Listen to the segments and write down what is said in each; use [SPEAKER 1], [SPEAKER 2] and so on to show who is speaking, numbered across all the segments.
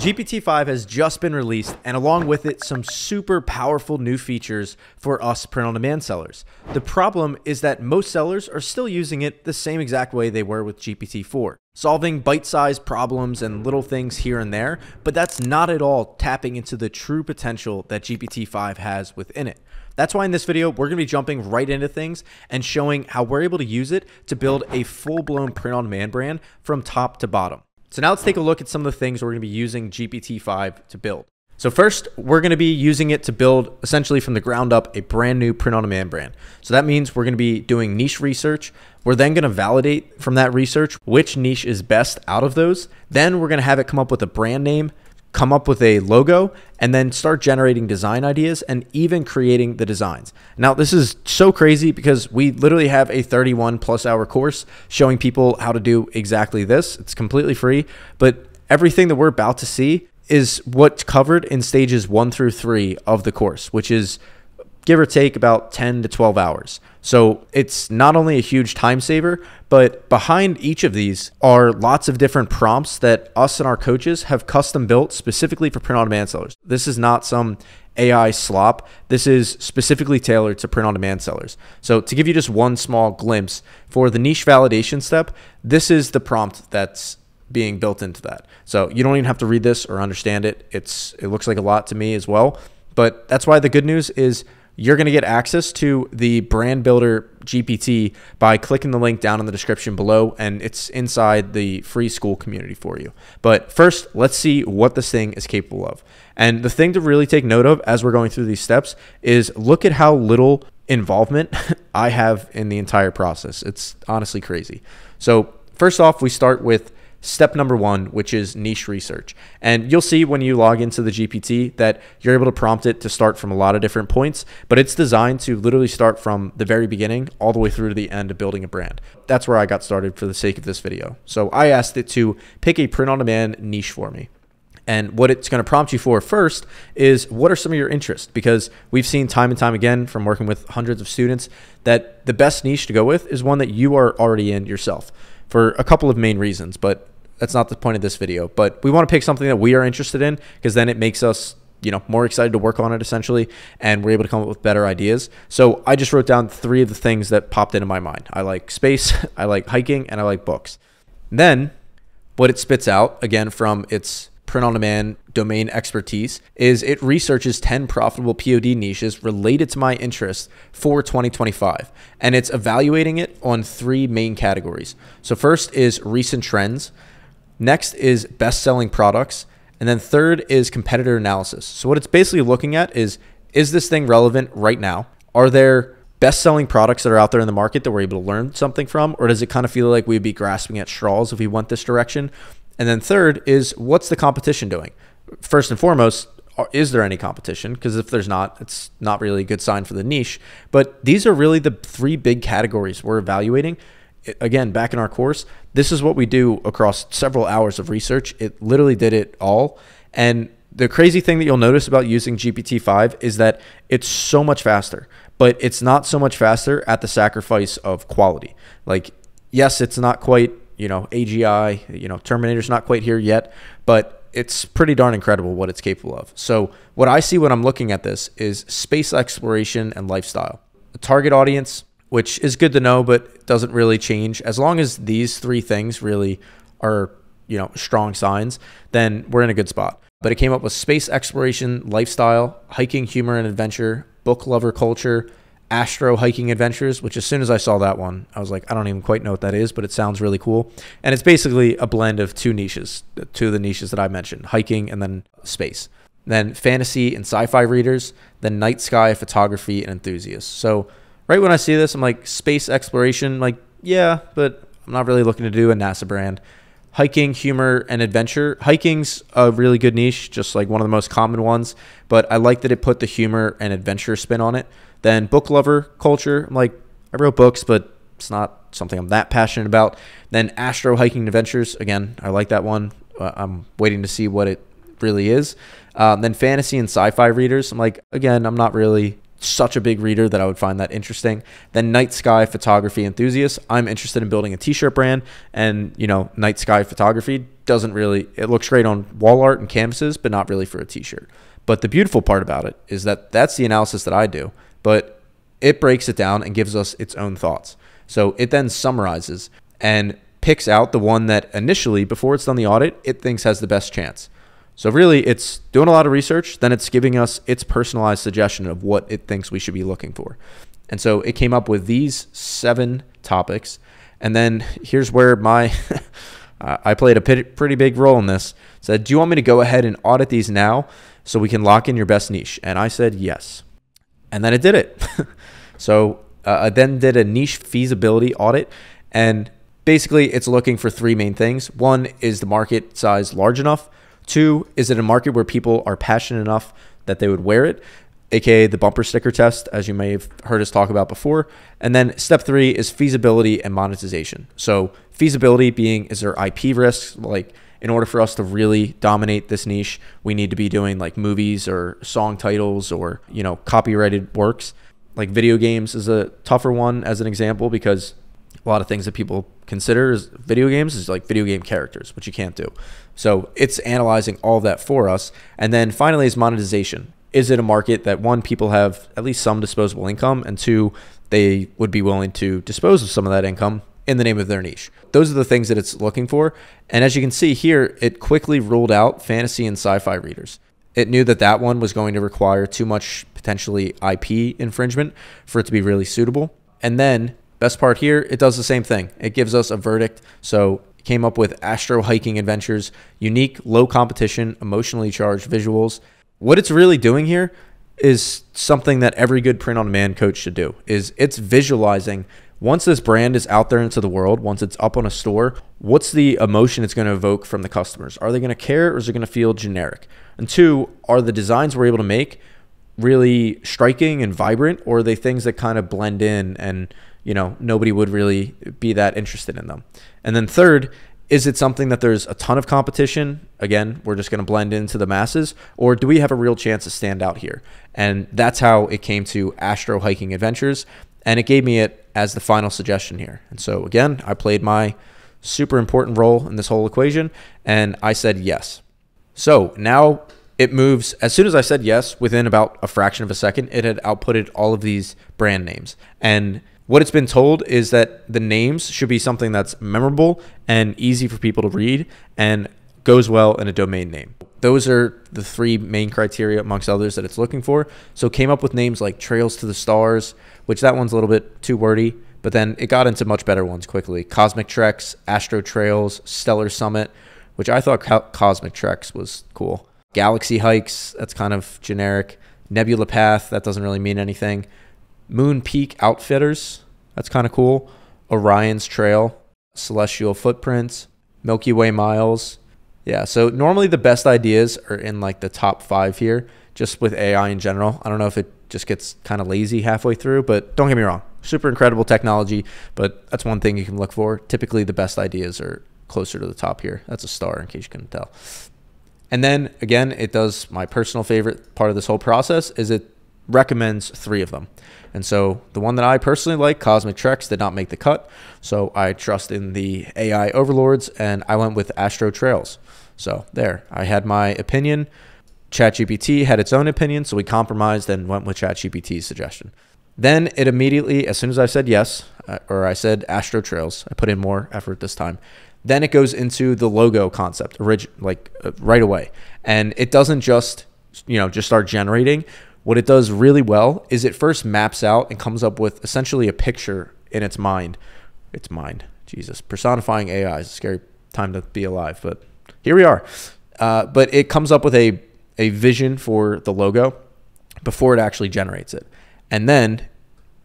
[SPEAKER 1] GPT-5 has just been released, and along with it, some super powerful new features for us print-on-demand sellers. The problem is that most sellers are still using it the same exact way they were with GPT-4, solving bite-sized problems and little things here and there, but that's not at all tapping into the true potential that GPT-5 has within it. That's why in this video, we're going to be jumping right into things and showing how we're able to use it to build a full-blown print-on-demand brand from top to bottom. So now let's take a look at some of the things we're going to be using GPT-5 to build. So first, we're going to be using it to build essentially from the ground up a brand new print-on-demand brand. So that means we're going to be doing niche research. We're then going to validate from that research which niche is best out of those. Then we're going to have it come up with a brand name come up with a logo, and then start generating design ideas and even creating the designs. Now, this is so crazy because we literally have a 31 plus hour course showing people how to do exactly this. It's completely free, but everything that we're about to see is what's covered in stages one through three of the course, which is give or take about 10 to 12 hours. So it's not only a huge time saver, but behind each of these are lots of different prompts that us and our coaches have custom built specifically for print on demand sellers. This is not some AI slop. This is specifically tailored to print on demand sellers. So to give you just one small glimpse for the niche validation step, this is the prompt that's being built into that. So you don't even have to read this or understand it. It's it looks like a lot to me as well. But that's why the good news is you're going to get access to the Brand Builder GPT by clicking the link down in the description below, and it's inside the free Skool community for you. But first, let's see what this thing is capable of. And the thing to really take note of as we're going through these steps is look at how little involvement I have in the entire process. It's honestly crazy. So, first off, we start with step number one, which is niche research. And you'll see when you log into the GPT that you're able to prompt it to start from a lot of different points, but it's designed to literally start from the very beginning all the way through to the end of building a brand. That's where I got started for the sake of this video. So I asked it to pick a print on demand niche for me. And what it's going to prompt you for first is what are some of your interests? Because we've seen time and time again from working with hundreds of students that the best niche to go with is one that you are already in yourself for a couple of main reasons. But that's not the point of this video, but we want to pick something that we are interested in because then it makes us you know more excited to work on it essentially and we're able to come up with better ideas. So i just wrote down three of the things that popped into my mind. I like space i like hiking and i like books. Then what it spits out again from its print on demand domain expertise is it researches 10 profitable pod niches related to my interests for 2025 and it's evaluating it on three main categories. So first is recent trends Next is best selling products. And then third is competitor analysis. So what it's basically looking at is is this thing relevant right now? Are there best selling products that are out there in the market that we're able to learn something from? Or does it kind of feel like we'd be grasping at straws if we went this direction? And then third is what's the competition doing? First and foremost, is there any competition? Because if there's not, it's not really a good sign for the niche. But these are really the three big categories we're evaluating again, back in our course, this is what we do across several hours of research. It literally did it all. And the crazy thing that you'll notice about using GPT-5 is that it's so much faster, but it's not so much faster at the sacrifice of quality. Like, yes, it's not quite, you know, AGI, you know, Terminator's not quite here yet, but it's pretty darn incredible what it's capable of. So, what I see when I'm looking at this is space exploration and lifestyle. The target audience, which is good to know, but doesn't really change. As long as these three things really are, you know, strong signs, then we're in a good spot. But it came up with space exploration, lifestyle, hiking, humor and adventure, book lover culture, astro hiking adventures, which as soon as I saw that one, I was like, I don't even quite know what that is, but it sounds really cool. And it's basically a blend of two niches, two of the niches that I mentioned, hiking and then space. Then fantasy and sci-fi readers, then night sky photography and enthusiasts. So right when I see this, I'm like, space exploration, like, yeah, but I'm not really looking to do a NASA brand. Hiking, humor, and adventure. Hiking's a really good niche, just like one of the most common ones, but I like that it put the humor and adventure spin on it. Then book lover culture. I'm like, I wrote books, but it's not something I'm that passionate about. Then astro hiking adventures. Again, I like that one. Uh, I'm waiting to see what it really is. Um, then fantasy and sci-fi readers. I'm like, again, I'm not really such a big reader that I would find that interesting. Then night sky photography enthusiasts. I'm interested in building a t-shirt brand and, you know, night sky photography doesn't really, it looks great on wall art and canvases, but not really for a t shirt. But the beautiful part about it is that that's the analysis that I do, but it breaks it down and gives us its own thoughts. So it then summarizes and picks out the one that initially, before it's done the audit, it thinks has the best chance. So really, it's doing a lot of research, then it's giving us its personalized suggestion of what it thinks we should be looking for. And so it came up with these seven topics. And then here's where my I played a pretty big role in this. Said, "Do you want me to go ahead and audit these now so we can lock in your best niche?" And I said, "Yes." And then it did it. so uh, I then did a niche feasibility audit, and basically it's looking for three main things. One is the market size large enough Two, is it a market where people are passionate enough that they would wear it? aka the bumper sticker test, as you may have heard us talk about before. And then step three is feasibility and monetization. So, feasibility being is there IP risks? Like, in order for us to really dominate this niche, we need to be doing like movies or song titles or, you know, copyrighted works. Like, video games is a tougher one as an example because a lot of things that people consider as video games is like video game characters, which you can't do. So it's analyzing all that for us. And then finally is monetization. Is it a market that one, people have at least some disposable income, and two, they would be willing to dispose of some of that income in the name of their niche? Those are the things that it's looking for. And as you can see here, it quickly ruled out fantasy and sci fi readers. It knew that that one was going to require too much potentially IP infringement for it to be really suitable. And then Best part here, it does the same thing. It gives us a verdict. So came up with Astro Hiking Adventures, unique, low competition, emotionally charged visuals. What it's really doing here is something that every good print on demand coach should do is it's visualizing once this brand is out there into the world, once it's up on a store, what's the emotion it's going to evoke from the customers? Are they going to care or is it going to feel generic? And two, are the designs we're able to make really striking and vibrant or are they things that kind of blend in and you know, nobody would really be that interested in them. And then third, is it something that there's a ton of competition? Again, we're just going to blend into the masses, or do we have a real chance to stand out here? And that's how it came to Astro Hiking Adventures, and it gave me it as the final suggestion here. And so again, I played my super important role in this whole equation, and I said yes. So now it moves as soon as I said yes, within about a fraction of a second, it had outputted all of these brand names. And what it's been told is that the names should be something that's memorable and easy for people to read and goes well in a domain name. Those are the three main criteria amongst others that it's looking for. So came up with names like Trails to the Stars, which that one's a little bit too wordy, but then it got into much better ones quickly. Cosmic Treks, Astro Trails, Stellar Summit, which I thought Co- Cosmic Treks was cool. Galaxy Hikes, that's kind of generic. Nebula Path, that doesn't really mean anything. Moon Peak Outfitters. That's kind of cool. Orion's Trail, Celestial Footprints, Milky Way Miles. Yeah, so normally the best ideas are in like the top five here, just with AI in general. I don't know if it just gets kind of lazy halfway through, but don't get me wrong. Super incredible technology, but that's one thing you can look for. Typically, the best ideas are closer to the top here. That's a star, in case you couldn't tell. And then again, it does my personal favorite part of this whole process is it recommends three of them. And so the one that I personally like, Cosmic Treks, did not make the cut. So I trust in the AI overlords and I went with Astro Trails. So there, I had my opinion. ChatGPT had its own opinion, so we compromised and went with ChatGPT's suggestion. Then it immediately, as soon as I said yes, uh, or I said Astro Trails, I put in more effort this time. Then it goes into the logo concept, like uh, right away, and it doesn't just, you know, just start generating what it does really well is it first maps out and comes up with essentially a picture in its mind. Its mind. Jesus. Personifying AI is a scary time to be alive, but here we are. Uh, but it comes up with a, a vision for the logo before it actually generates it. And then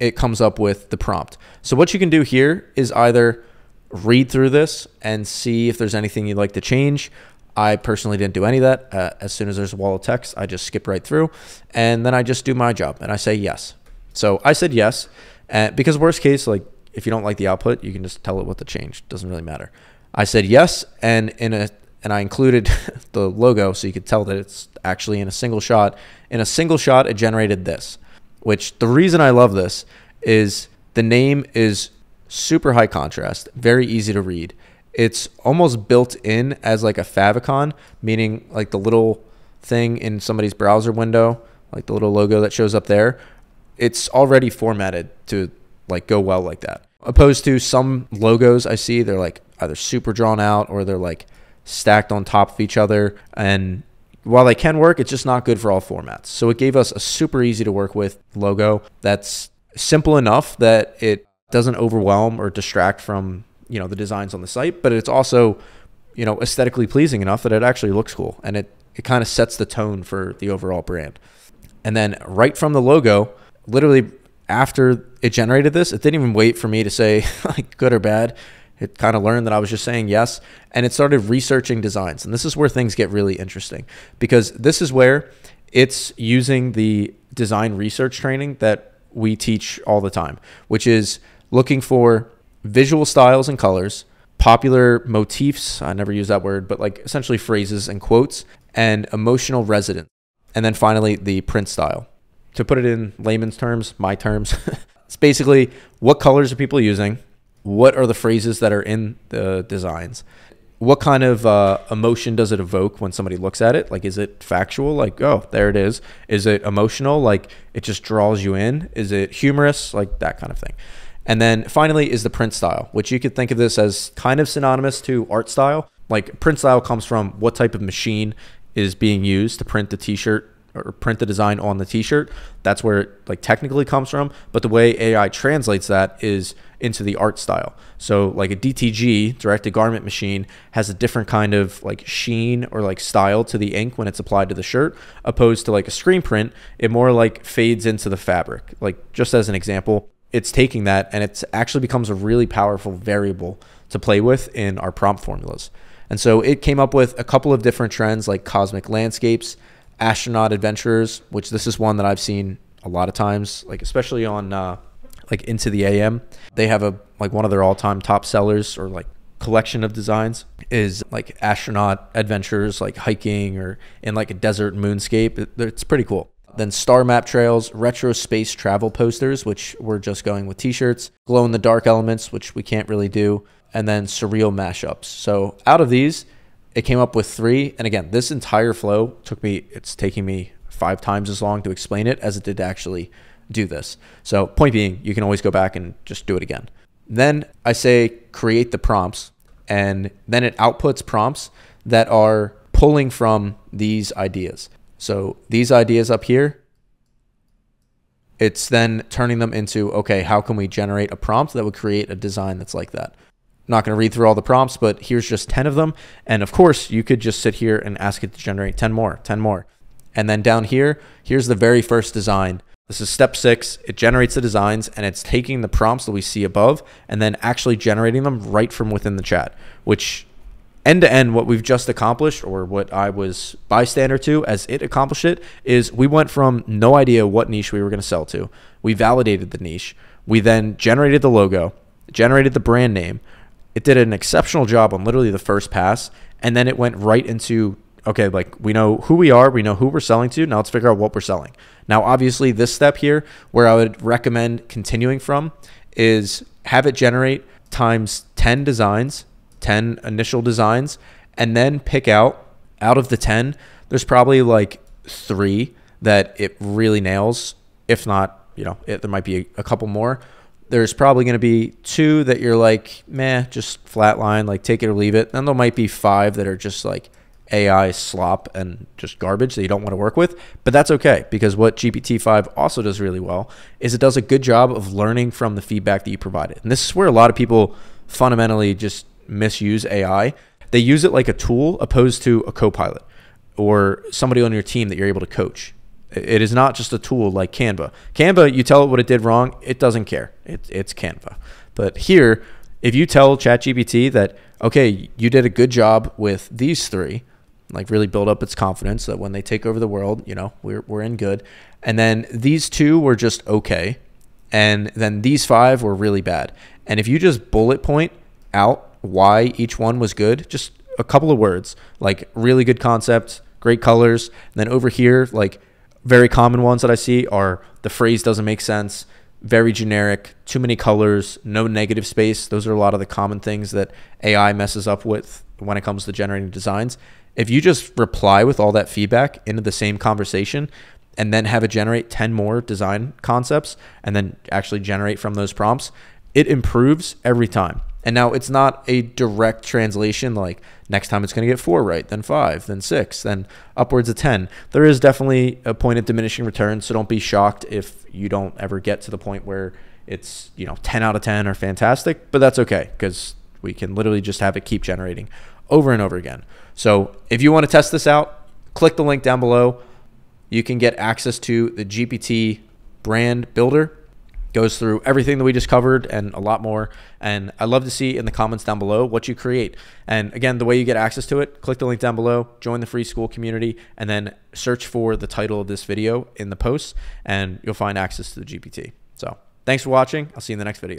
[SPEAKER 1] it comes up with the prompt. So what you can do here is either read through this and see if there's anything you'd like to change, I personally didn't do any of that. Uh, as soon as there's a wall of text, I just skip right through, and then I just do my job and I say yes. So I said yes, uh, because worst case, like if you don't like the output, you can just tell it what to change. Doesn't really matter. I said yes, and in a and I included the logo so you could tell that it's actually in a single shot. In a single shot, it generated this, which the reason I love this is the name is super high contrast, very easy to read it's almost built in as like a favicon, meaning like the little thing in somebody's browser window, like the little logo that shows up there, it's already formatted to like go well like that. Opposed to some logos I see, they're like either super drawn out or they're like stacked on top of each other. And while they can work, it's just not good for all formats. So it gave us a super easy to work with logo that's simple enough that it doesn't overwhelm or distract from you know the designs on the site, but it's also you know aesthetically pleasing enough that it actually looks cool and it it kind of sets the tone for the overall brand. And then right from the logo, literally after it generated this, it didn't even wait for me to say like good or bad. It kind of learned that I was just saying yes, and it started researching designs. And this is where things get really interesting because this is where it's using the design research training that we teach all the time, which is looking for visual styles and colors, popular motifs, I never use that word, but like essentially phrases and quotes, and emotional resonance. And then finally, the print style. To put it in layman's terms, my terms, it's basically what colors are people using, what are the phrases that are in the designs, what kind of uh, emotion does it evoke when somebody looks at it? Like, is it factual? Like, oh, there it is. Is it emotional? Like, it just draws you in? Is it humorous? Like, that kind of thing. And then finally is the print style, which you could think of this as kind of synonymous to art style. Like, print style comes from what type of machine is being used to print the t shirt or print the design on the t-shirt. That's where it like technically comes from but the way ai translates that is into the art style. So like a dtg direct to garment machine has a different kind of like sheen or like style to the ink when it's applied to the shirt opposed to like a screen print. It more like fades into the fabric. Like just as an example it's taking that and it actually becomes a really powerful variable to play with in our prompt formulas and so it came up with a couple of different trends like cosmic landscapes astronaut adventurers, which this is one that I've seen a lot of times, like especially on uh, like into the AM. They have a like one of their all-time top sellers or like collection of designs is like astronaut adventures, like hiking or in like a desert moonscape. It, it's pretty cool. Then star map trails, retro space travel posters, which we're just going with t-shirts, glow in the dark elements, which we can't really do, and then surreal mashups. So out of these, it came up with three. And again, this entire flow took me, it's taking me five times as long to explain it as it did to actually do this. So, point being, you can always go back and just do it again. Then I say create the prompts, and then it outputs prompts that are pulling from these ideas. So, these ideas up here, it's then turning them into okay, how can we generate a prompt that would create a design that's like that? not going to read through all the prompts, but here's just 10 of them. And of course, you could just sit here and ask it to generate 10 more, 10 more. And then down here, here's the very first design. This is step six. It generates the designs and it's taking the prompts that we see above and then actually generating them right from within the chat, which end to end, what we've just accomplished or what I was bystander to as it accomplished it is we went from no idea what niche we were going to sell to. We validated the niche. We then generated the logo, generated the brand name, it did an exceptional job on literally the first pass, and then it went right into okay, like we know who we are, we know who we're selling to. Now let's figure out what we're selling. Now, obviously, this step here, where I would recommend continuing from, is have it generate times 10 designs, 10 initial designs, and then pick out out of the 10, there's probably like three that it really nails. If not, you know, it, there might be a, a couple more there's probably going to be two that you're like, meh, just flatline, like take it or leave it. Then there might be five that are just like AI slop and just garbage that you don't want to work with. But that's okay because what GPT-5 also does really well is it does a good job of learning from the feedback that you provided. And this is where a lot of people fundamentally just misuse AI. They use it like a tool opposed to a co-pilot or somebody on your team that you're able to coach. It is not just a tool like Canva. Canva, you tell it what it did wrong, it doesn't care. It, it's Canva. But here, if you tell ChatGPT that, okay, you did a good job with these three, like really build up its confidence that when they take over the world, you know, we're, we're in good. And then these two were just okay. And then these five were really bad. And if you just bullet point out why each one was good, just a couple of words, like really good concept, great colors. And then over here, like very common ones that I see are the phrase doesn't make sense, very generic, too many colors, no negative space. Those are a lot of the common things that AI messes up with when it comes to generating designs. If you just reply with all that feedback into the same conversation and then have it generate 10 more design concepts and then actually generate from those prompts, it improves every time. And now it's not a direct translation like next time it's going to get four right, then five, then six, then upwards of 10. There is definitely a point of diminishing returns. So don't be shocked if you don't ever get to the point where it's, you know, 10 out of 10 are fantastic, but that's okay because we can literally just have it keep generating over and over again. So if you want to test this out, click the link down below. You can get access to the GPT brand builder goes through everything that we just covered and a lot more. And I'd love to see in the comments down below what you create. And again, the way you get access to it, click the link down below, join the free Skool community, and then search for the title of this video in the post, and you'll find access to the GPT. So thanks for watching. I'll see you in the next video.